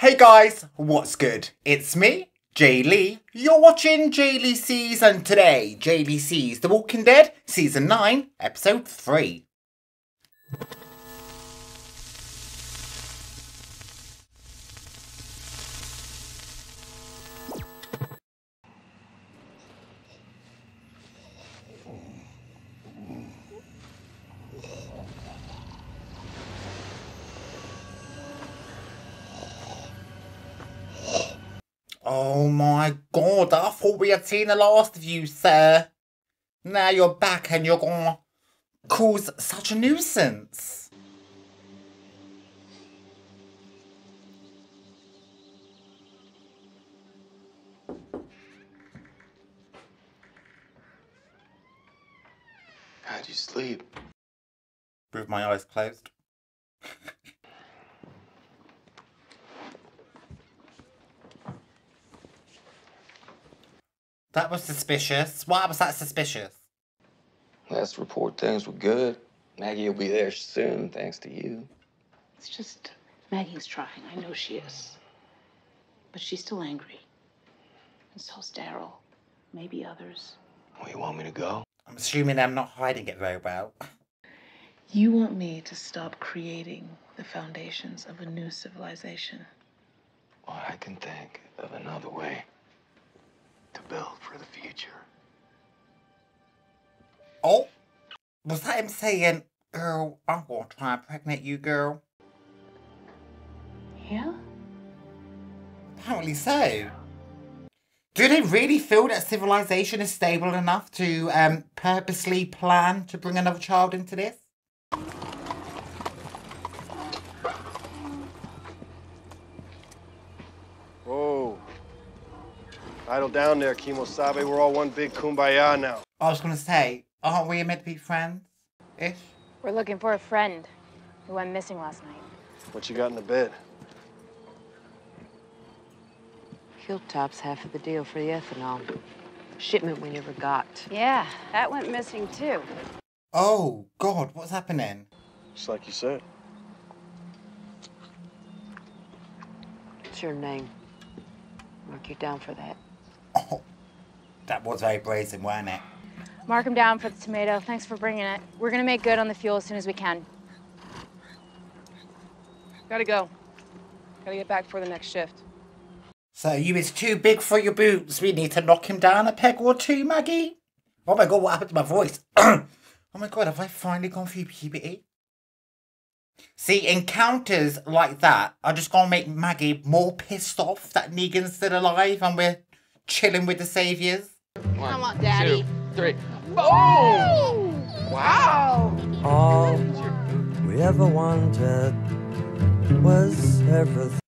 Hey guys, what's good? It's me, J-Lei. You're watching J-Lei Sees, and today, J-Lei Sees The Walking Dead, Season 9, Episode 3. Oh my god, I thought we had seen the last of you, sir. Now you're back and you're gonna cause such a nuisance. How'd you sleep? With my eyes closed. that was suspicious. Why was that suspicious? Last report, things were good. Maggie will be there soon, thanks to you. It's just Maggie's trying. I know she is. But she's still angry. And so's Daryl. Maybe others. Where you want me to go? I'm assuming I'm not hiding it very well. You want me to stop creating the foundations of a new civilization. Well, I can think of another way to build for the future. Oh, was that him saying, girl, I'm gonna try and pregnant you, girl? Yeah? Apparently so. Do they really feel that civilization is stable enough to um, purposely plan to bring another child into this? Idle down there, Kimosabe. We're all one big kumbaya now. I was gonna say, aren't we meant to be friends? Ish? We're looking for a friend who went missing last night. What you got in the bed? Hilltop's half of the deal for the ethanol. Shipment we never got. Yeah, that went missing too. Oh, God, what's happening? Just like you said. What's your name? Mark you down for that. Oh, that was very brazen, wasn't it? Mark him down for the tomato. Thanks for bringing it. We're gonna make good on the fuel as soon as we can. Gotta go. Gotta get back for the next shift. So you is too big for your boots. We need to knock him down a peg or two, Maggie. Oh my god, what happened to my voice? oh my god, have I finally gone through puberty? See, encounters like that are just gonna make Maggie more pissed off that Negan's still alive and we're chilling with the saviors. Come on, Daddy. Three. Oh! All we ever wanted was everything.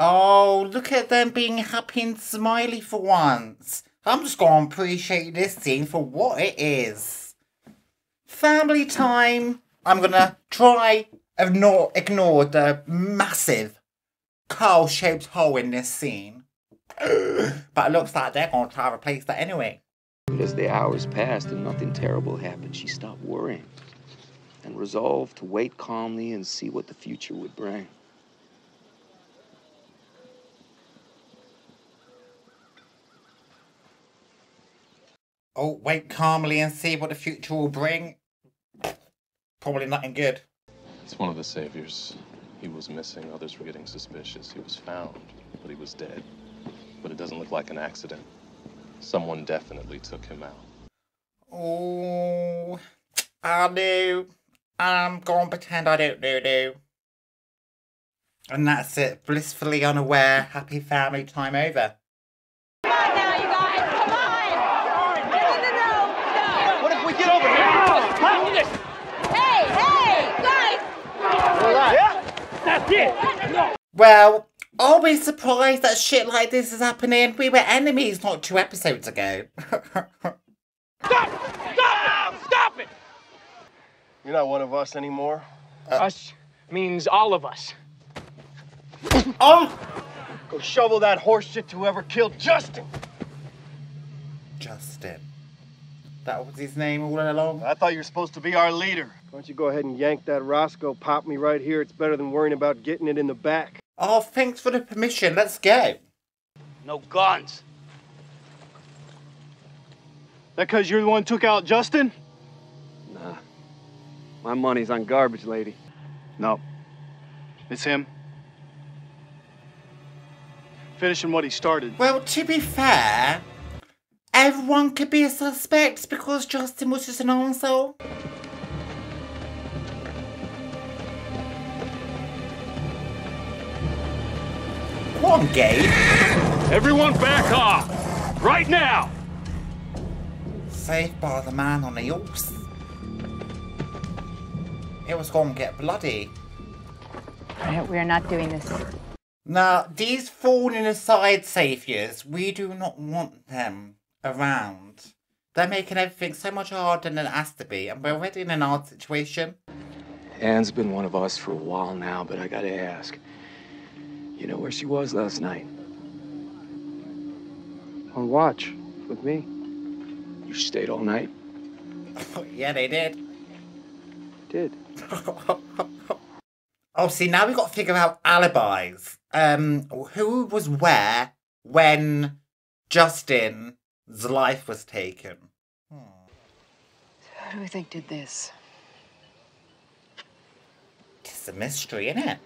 Oh, look at them being happy and smiley for once. I'm just gonna appreciate this scene for what it is. Family time. I'm gonna try ignore ignore the massive cow-shaped hole in this scene. But it looks like they're gonna try to replace that anyway. But as the hours passed and nothing terrible happened, she stopped worrying and resolved to wait calmly and see what the future would bring. Oh, wait calmly and see what the future will bring. Probably nothing good. It's one of the saviors. He was missing. Others were getting suspicious. He was found, but he was dead. But it doesn't look like an accident. Someone definitely took him out. Oh, I do. I'm gonna pretend I don't know, do. And that's it. Blissfully unaware. Happy family time over. Come on now, you got it. Come on! What if we get over here? Hey, hey! guys. That's it! Well, are we surprised that shit like this is happening? We were enemies not two episodes ago. Stop! Stop! Stop it! You're not one of us anymore. Uh, us means all of us. oh! Go shovel that horse shit to whoever killed Justin. Justin. That was his name all along? I thought you were supposed to be our leader. Why don't you go ahead and yank that Roscoe, pop me right here? It's better than worrying about getting it in the back. Oh, thanks for the permission. Let's go. No guns. That cause you're the one who took out Justin? Nah. My money's on garbage lady. No. It's him. Finishing what he started. Well, to be fair, everyone could be a suspect because Justin was just an arsehole. On, Gabe. Everyone back off! Right now! Saved by the man on the horse. It was going to get bloody. We are not doing this. Now, these falling aside saviors, we do not want them around. They're making everything so much harder than it has to be, and we're already in an odd situation. Anne's been one of us for a while now, but I gotta ask. You know where she was last night? On watch with me. You stayed all night? yeah, they did. Did. oh, see, now we've got to figure out alibis. Um, who was where when Justin's life was taken? Who do we think did this? It's a mystery, isn't it?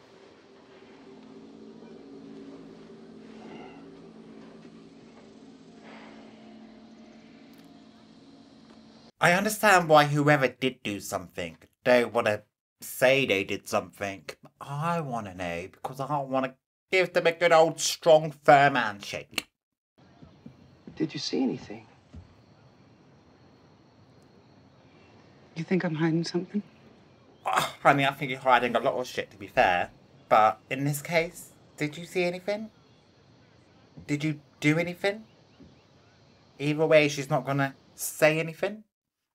I understand why whoever did do something don't want to say they did something. But I want to know because I want to give them a good old strong firm handshake. Did you see anything? You think I'm hiding something? Oh, honey, I think you're hiding a lot of shit to be fair. But in this case, did you see anything? Did you do anything? Either way, she's not gonna say anything.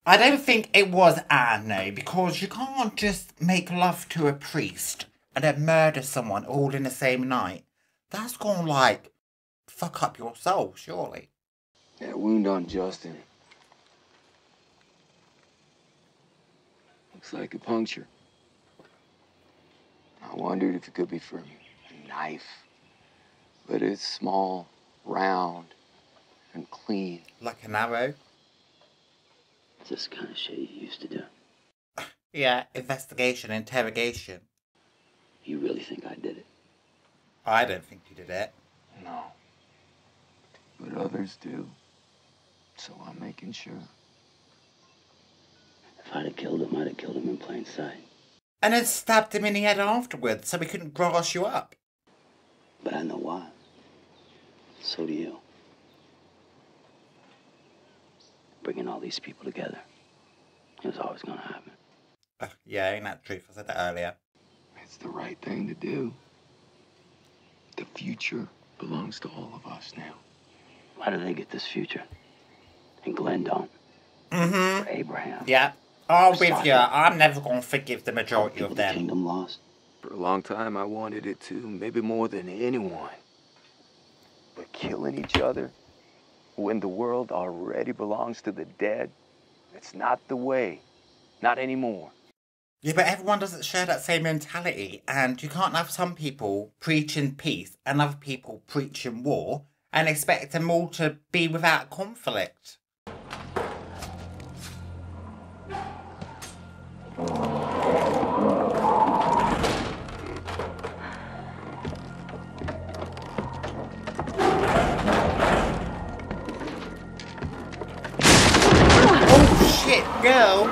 I don't think it was Anne, because you can't just make love to a priest and then murder someone all in the same night. That's gonna, like, fuck up your soul, surely. That wound on Justin. Looks like a puncture. I wondered if it could be from a knife. But it's small, round, and clean. Like an arrow? This kind of shit you used to do. Yeah, investigation, interrogation. You really think I did it? Oh, I don't think you did it. No. But others do. So I'm making sure. If I'd have killed him, I'd have killed him in plain sight. And then stabbed him in the head afterwards so we couldn't grass you up. But I know why. So do you. Bringing all these people together. It was always gonna happen. Uh, yeah, ain't that the truth? I said that earlier. It's the right thing to do. The future belongs to all of us now. Why do they get this future? And Glenn don't. Mm-hmm. Or Abraham. Yeah. I'm Or with Sasha. you. I'm never gonna forgive the majority People of the them. kingdom lost. For a long time, I wanted it to, maybe more than anyone. But killing each other when the world already belongs to the dead, it's not the way. Not anymore. Yeah, but everyone doesn't share that same mentality, and you can't have some people preaching peace and other people preaching war and expect them all to be without conflict. No!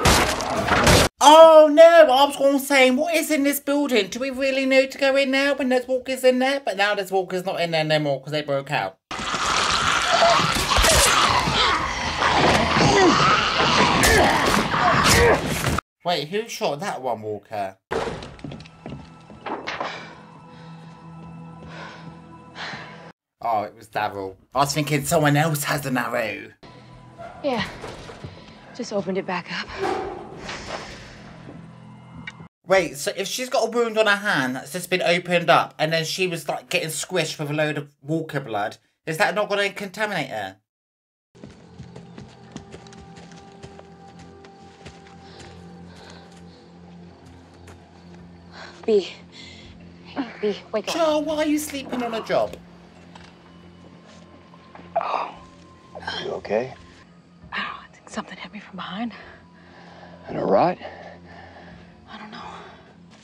Oh no, I was going to say, what is in this building? Do we really need to go in now when there's walkers in there? But now there's walkers not in there no more because they broke out. Wait, who shot that one walker? Oh, it was Daryl. I was thinking someone else has an arrow. Yeah. Just opened it back up. Wait, so if she's got a wound on her hand that's just been opened up and then she was like getting squished with a load of walker blood, is that not going to contaminate her? B. B, wake up. Joel, why are you sleeping on a job? Are you okay? I think something hit me from behind. And Arat? I don't know.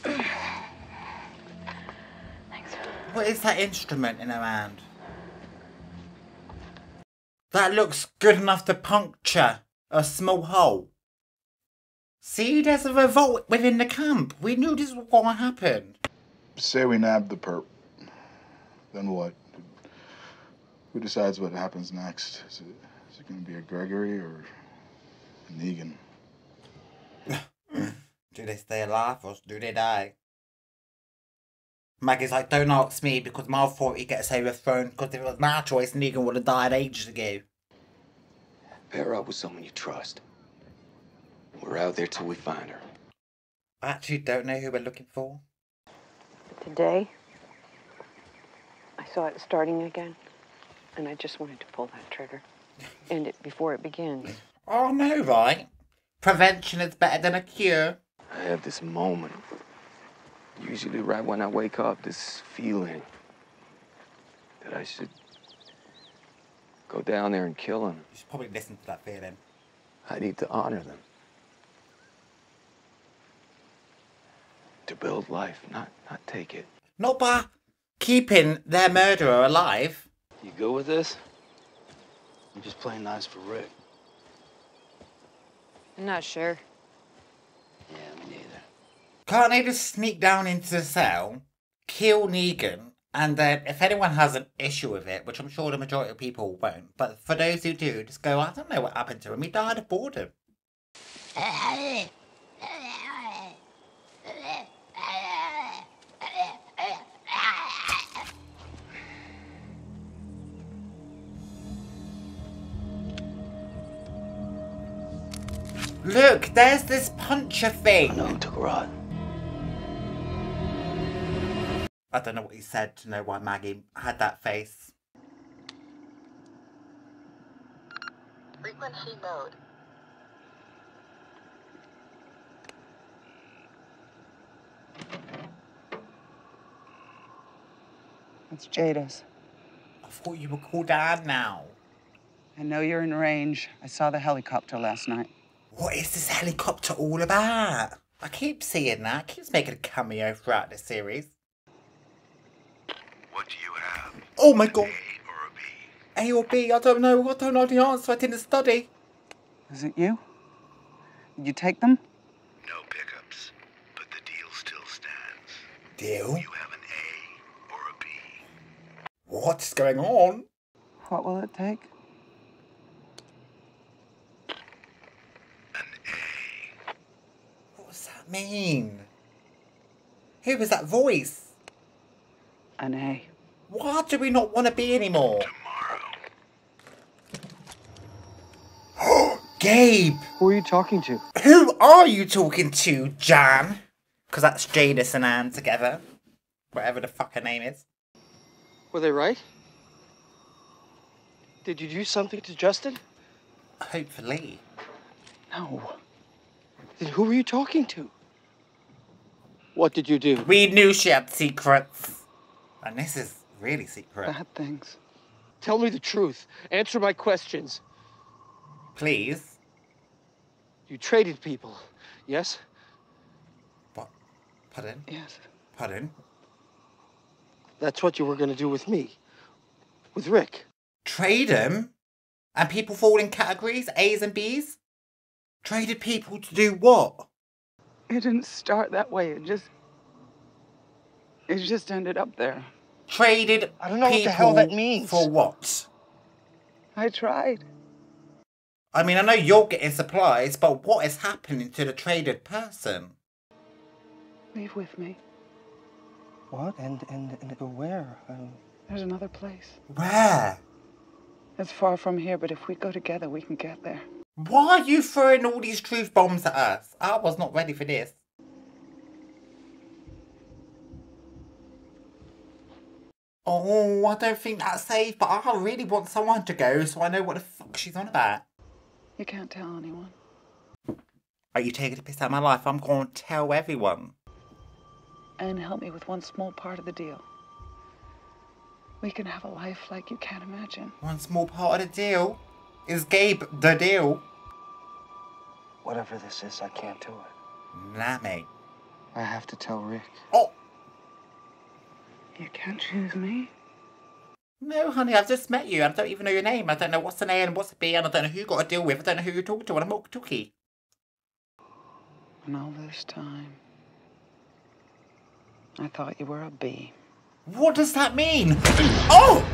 Thanks. What is that instrument in her hand? That looks good enough to puncture a small hole. See, there's a revolt within the camp. We knew this was going to happen. Say we nab the perp. Then what? Who decides what happens next? Is it, is it going to be a Gregory or a Negan? Do they stay alive or do they die? Maggie's like, don't ask me because my authority gets overthrown because if it was my choice, Negan would have died ages ago. Pair up with someone you trust. We're out there till we find her. I actually don't know who we're looking for. Today, I saw it starting again, and I just wanted to pull that trigger. End it before it begins. Oh no, right? Prevention is better than a cure. I have this moment. Usually, right when I wake up, this feeling that I should go down there and kill him. You should probably listen to that feeling. I need to honor them. To build life, not not take it. Not by keeping their murderer alive. You go with this? I'm just playing nice for Rick. I'm not sure. Yeah, me neither. Can't they just sneak down into the cell, kill Negan, and then if anyone has an issue with it, which I'm sure the majority of people won't, but for those who do, just go, I don't know what happened to him. He died of boredom. Look, there's this puncher thing. I know who took Arat. I don't know what he said to know why Maggie had that face. Frequency mode. It's Jadis. I thought you were called Dad now. I know you're in range. I saw the helicopter last night. What is this helicopter all about? I keep seeing that. It keeps making a cameo throughout the series. What do you have? Oh my god. A or B? I don't know. I don't know the answer. I didn't study. Is it you? Did you take them? No pickups, but the deal still stands. Deal? You have an A or a B. What's going on? What will it take? What does that mean? Who was that voice? An A. Why do we not want to be anymore? Gabe! Who are you talking to? Who are you talking to, Jan? Because that's Jadis and Anne together. Whatever the fuck her name is. Were they right? Did you do something to Justin? Hopefully. No. Then who were you talking to? What did you do? We knew she had secrets. And this is really secret. Bad things. Tell me the truth. Answer my questions. Please. You traded people, yes? What? Pardon? Yes. Pardon? That's what you were going to do with me. With Rick. Trade them? And people fall in categories, A's and B's? Traded people to do what? It didn't start that way. It just. It just ended up there. Traded I don't know people what the hell that means. For what? I tried. I mean, I know you're getting supplies, but what is happening to the traded person? Leave with me. What? And and, and where? Um, There's another place. Where? It's far from here, but if we go together, we can get there. Why are you throwing all these truth bombs at us? I was not ready for this. Oh, I don't think that's safe, but I really want someone to go so I know what the fuck she's on about. You can't tell anyone. Are you taking a piss out of my life? I'm going to tell everyone. and help me with one small part of the deal. We can have a life like you can't imagine. One small part of the deal is Gabe the deal. Whatever this is, I can't do it. Nah, mate. I have to tell Rick. Oh! You can't choose me. No, honey, I've just met you. I don't even know your name. I don't know what's an A and what's a B, and I don't know who you got to deal with. I don't know who you're talking to, and I'm not talkie. And all this time, I thought you were a B. What does that mean? Oh!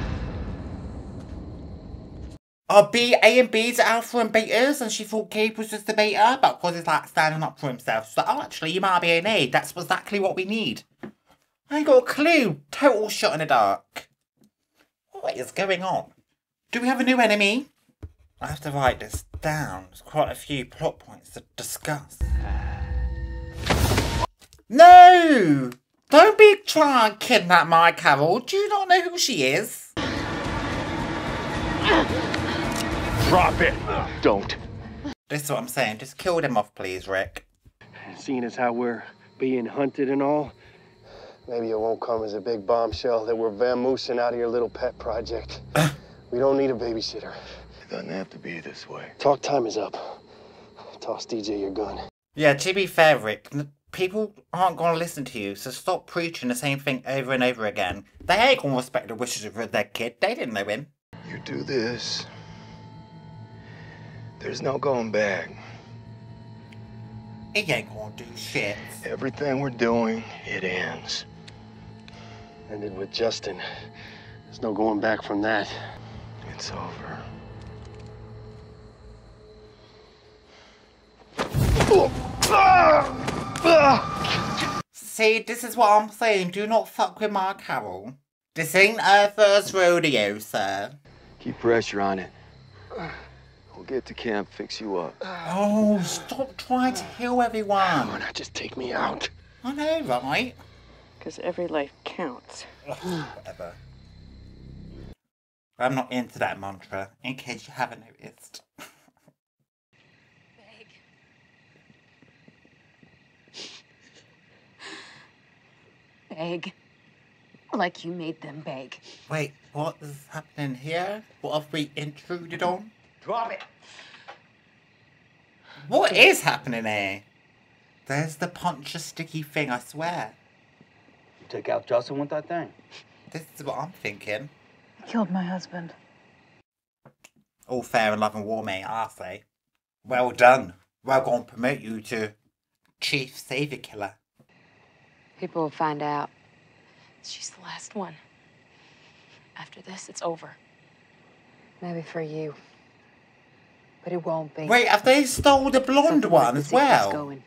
Are B, A and B's alpha and betas, and she thought Gabe was just a beta, but because he's like standing up for himself. So, oh, actually, you might be an A. That's exactly what we need. I ain't got a clue. Total shot in the dark. What is going on? Do we have a new enemy? I have to write this down. There's quite a few plot points to discuss. No! Don't be trying to kidnap my Carol. Do you not know who she is? Drop it. Don't. This is what I'm saying. Just kill them off, please, Rick. Seeing as how we're being hunted and all, maybe it won't come as a big bombshell that we're vamoosing out of your little pet project. we don't need a babysitter. It doesn't have to be this way. Talk time is up. Toss DJ your gun. Yeah, to be fair, Rick, people aren't going to listen to you, so stop preaching the same thing over and over again. They ain't going to respect the wishes of their kid. They didn't know him. You do this. There's no going back. He ain't going to do shit. Everything we're doing, it ends. Ended with Justin. There's no going back from that. It's over. See, this is what I'm saying. Do not fuck with my Carol. This ain't our first rodeo, sir. Keep pressure on it. We'll get to camp, fix you up. Oh, stop trying to heal everyone. Why not just take me out? I know, right? Because every life counts. Ugh, whatever. I'm not into that mantra, in case you haven't noticed. Beg. Like you made them beg. Wait, what is happening here? What have we intruded on? Drop it. What is happening here? There's the punch a sticky thing, I swear. You took out Justin with that thing. This is what I'm thinking. He Killed my husband. All fair and love and war, mate, I say. Well done. We're going to promote you to Chief Savior Killer. People will find out. She's the last one. After this, it's over. Maybe for you. But it won't be. Wait, have they stole the blonde one as well? Going.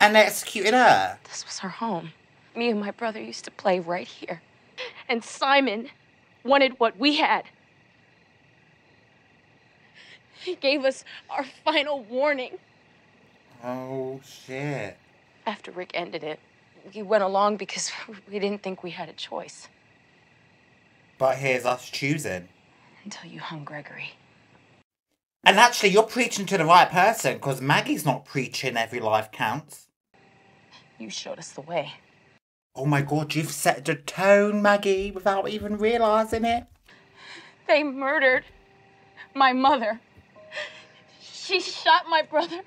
And they executed her? This was her home. Me and my brother used to play right here. And Simon wanted what we had. He gave us our final warning. Oh, shit. After Rick ended it, we went along because we didn't think we had a choice. But here's us choosing. Until you hung Gregory. And actually, you're preaching to the right person, because Maggie's not preaching every life counts. You showed us the way. Oh my god, you've set the tone, Maggie, without even realising it. They murdered my mother. She shot my brother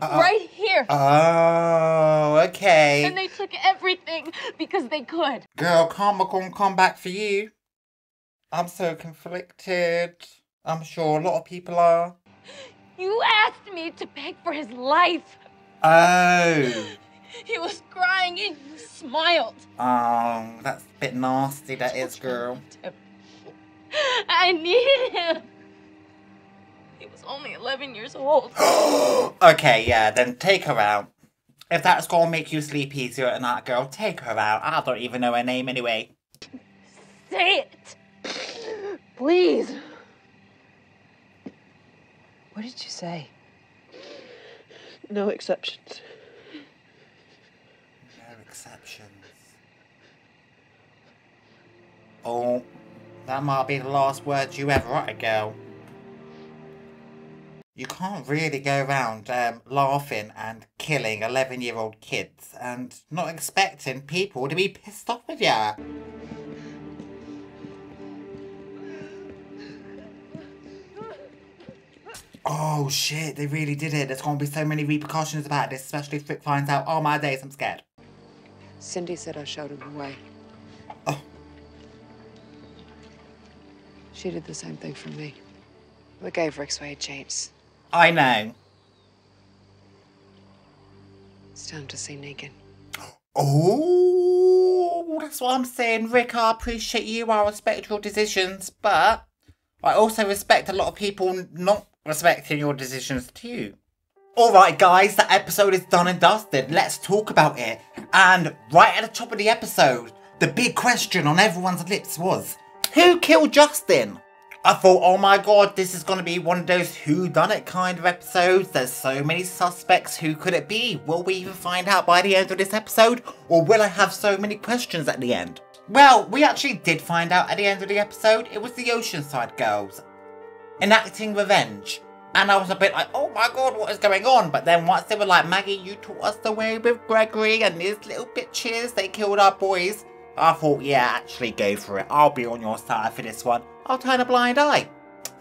Uh-oh. right here. Oh, okay. And they took everything because they could. Girl, karma gonna come back for you. I'm so conflicted. I'm sure a lot of people are. You asked me to beg for his life. Oh. He was crying and you smiled. Oh, that's a bit nasty, that is, girl. I needed him. He was only 11 years old. okay, yeah, then take her out. If that's gonna make you sleep easier at night, girl, take her out. I don't even know her name anyway. Say it. Please. What did you say? No exceptions. No exceptions. Oh, that might be the last words you ever utter, girl. you can't really go around um, laughing and killing 11 year old kids and not expecting people to be pissed off with you. Oh shit, they really did it. There's gonna be so many repercussions about this, especially if Rick finds out. Oh my days, I'm scared. Cyndie said I showed him the way. Oh. She did the same thing for me. We gave Rick's way a chance. I know. It's time to see Negan. Oh, that's what I'm saying, Rick. I appreciate you. I respect your decisions, but I also respect a lot of people not respecting your decisions too. Alright guys, that episode is done and dusted. Let's talk about it. And right at the top of the episode, the big question on everyone's lips was, who killed Justin? I thought, oh my god, this is going to be one of those who done it kind of episodes. There's so many suspects. Who could it be? Will we even find out by the end of this episode? Or will I have so many questions at the end? Well, we actually did find out at the end of the episode. It was the Oceanside girls enacting revenge. And I was a bit like, oh my god, what is going on? But then once they were like, Maggie, you taught us the way with Gregory and these little bitches, they killed our boys. I thought, yeah, actually go for it. I'll be on your side for this one. I'll turn a blind eye.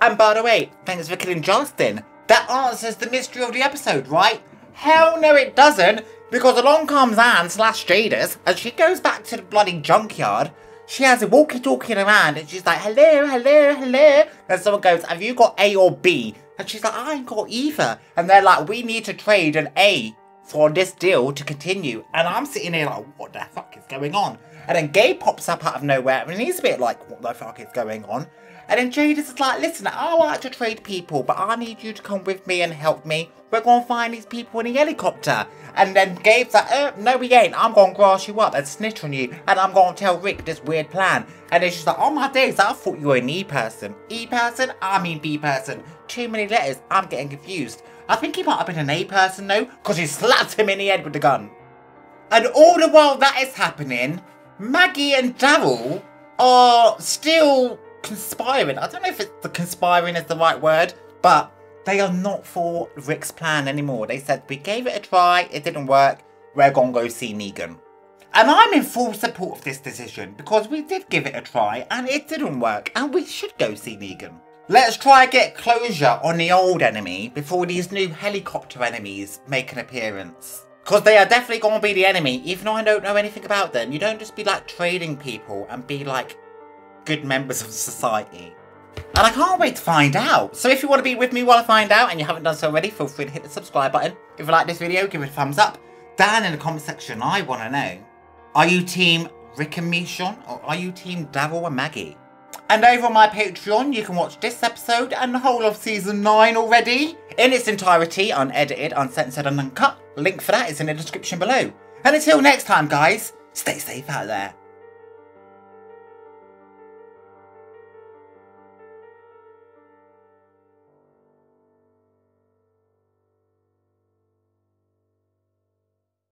And by the way, thanks for killing Justin. That answers the mystery of the episode, right? Hell no it doesn't, because along comes Anne slash Jadis, and she goes back to the bloody junkyard. She has a walkie-talkie around, and she's like, hello, hello, hello. And someone goes, have you got A or B? And she's like, I ain't got either. And they're like, we need to trade an A for this deal to continue. And I'm sitting here like, what the fuck is going on? And then Gabe pops up out of nowhere and he's a bit like, what the fuck is going on? And then Jadis is like, listen, I like to trade people, but I need you to come with me and help me. We're going to find these people in a helicopter. And then Gabe's like, uh, no we ain't. I'm going to grass you up and snitch on you. And I'm going to tell Rick this weird plan. And then she's like, oh my days, I thought you were an E person. E person? I mean B person. Too many letters. I'm getting confused. I think he might have been an A person though, because she slapped him in the head with the gun. And all the while that is happening, Maggie and Daryl are still conspiring. I don't know if it's the conspiring is the right word, but they are not for Rick's plan anymore. They said, we gave it a try, it didn't work, we're gonna go see Negan. And I'm in full support of this decision because we did give it a try and it didn't work and we should go see Negan. Let's try get closure on the old enemy before these new helicopter enemies make an appearance. Because they are definitely going to be the enemy, even though I don't know anything about them. You don't just be like trading people and be like good members of society. And I can't wait to find out. So if you want to be with me while I find out and you haven't done so already, feel free to hit the subscribe button. If you like this video, give it a thumbs up. Down in the comment section, I want to know. Are you team Rick and Michonne or are you team Daryl and Maggie? And over on my Patreon, you can watch this episode and the whole of season 9 already in its entirety, unedited, uncensored, and uncut. Link for that is in the description below. And until next time, guys, stay safe out there.